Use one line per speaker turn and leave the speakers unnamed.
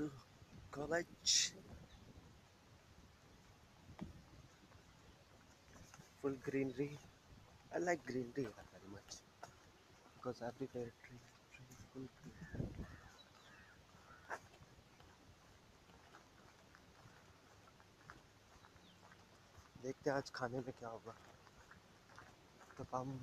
to college. Full greenery. I like greenery very much because I prefer tree, tree, full green. देखते हैं आज खाने में क्या होगा तो हम